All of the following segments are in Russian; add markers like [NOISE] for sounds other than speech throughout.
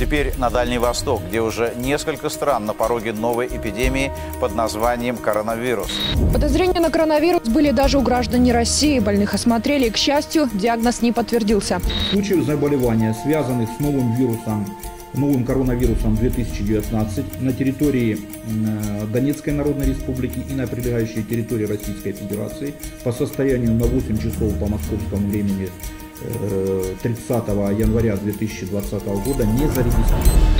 Теперь на Дальний Восток, где уже несколько стран на пороге новой эпидемии под названием коронавирус. Подозрения на коронавирус были даже у граждан России. Больных осмотрели, и, к счастью, диагноз не подтвердился. Случаев заболевания, связанных с новым вирусом, новым коронавирусом 2019 на территории Донецкой Народной Республики и на прилегающей территории Российской Федерации по состоянию на 8 часов по московскому времени 30 января 2020 года не зарегистрировано.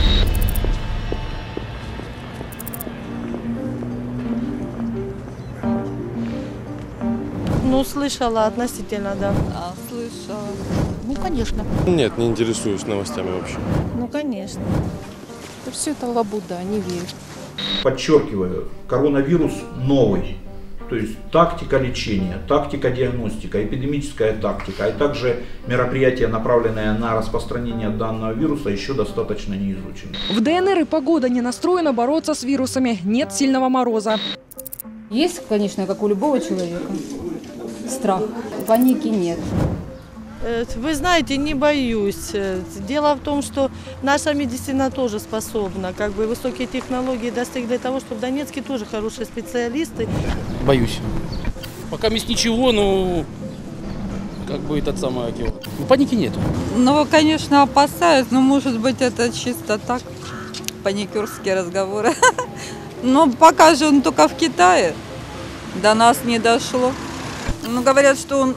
Ну, слышала относительно, да. А, слышала. Ну, конечно. Нет, не интересуюсь новостями вообще. Ну, конечно. Да все это лабуда, не верю. Подчеркиваю, коронавирус новый. То есть тактика лечения, тактика диагностика, эпидемическая тактика, и также мероприятия, направленные на распространение данного вируса, еще достаточно не изучены. В ДНР и погода не настроена бороться с вирусами. Нет сильного мороза. Есть, конечно, как у любого человека, страх. Паники нет. Э, Вы знаете, не боюсь. Э, Дело в том, что наша медицина тоже способна. Как бы высокие технологии достигли того, что в Донецке тоже хорошие специалисты. Боюсь. Пока есть ничего, ну, как бы этот самый, его, ну, паники нет. Ну, конечно, опасаюсь, но может быть это чисто так, паникерские разговоры. [LAUGHS] Но пока же он только в Китае, до нас не дошло. Ну, говорят, что он,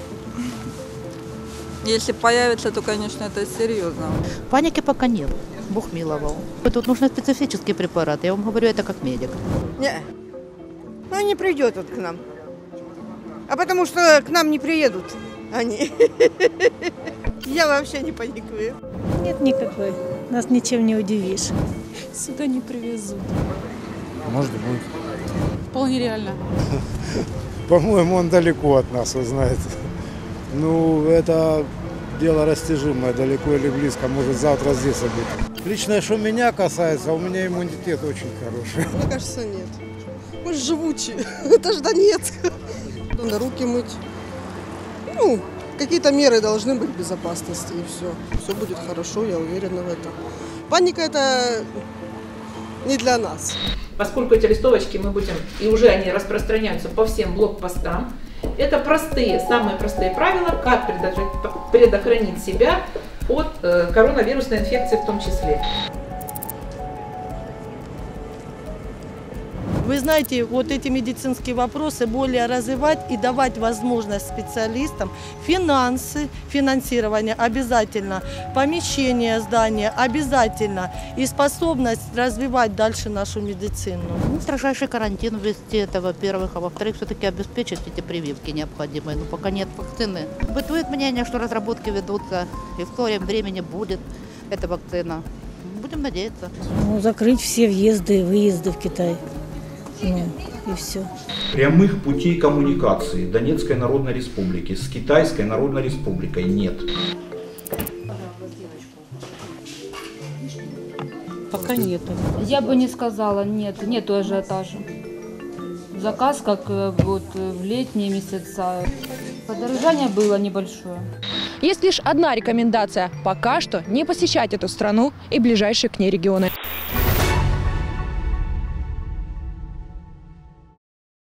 если появится, то, конечно, это серьезно. Паники пока нет. Бог миловал. Тут нужны специфические препараты. Я вам говорю это как медик. Не. Ну, не придет он к нам. А потому что к нам не приедут они. [LAUGHS] Я вообще не паникую. Нет никакой. Нас ничем не удивишь. Сюда не привезут. Может быть. Вполне реально. [LAUGHS] По-моему, он далеко от нас, вы знаете. Ну, это дело растяжимое, далеко или близко, может завтра здесь быть. Лично, что меня касается, у меня иммунитет очень хороший. Мне кажется, нет. Мы же живучие. [LAUGHS] Это же Донецк. Надо руки мыть. Ну, какие-то меры должны быть безопасности, и все. Все будет хорошо, я уверена в этом. Паника это не для нас. Поскольку эти листовочки мы будем, и уже они распространяются по всем блокпостам, это простые, самые простые правила, как предохранить, себя от э, коронавирусной инфекции в том числе. Вы знаете, вот эти медицинские вопросы более развивать и давать возможность специалистам финансы, финансирование обязательно, помещение здания обязательно и способность развивать дальше нашу медицину. Ну, строжайший карантин ввести, это во-первых, а во-вторых, все-таки обеспечить эти прививки необходимые. Но пока нет вакцины. Бытует мнение, что разработки ведутся, и в скором времени будет эта вакцина. Будем надеяться. Ну, закрыть все въезды и выезды в Китай. Ну, и все. Прямых путей коммуникации Донецкой Народной Республики с Китайской Народной Республикой нет. Пока нету. Я бы не сказала, нет, нету ажиотажа. Заказ, как э, вот э, в летние месяца. Подорожание было небольшое. Есть лишь одна рекомендация – пока что не посещать эту страну и ближайшие к ней регионы.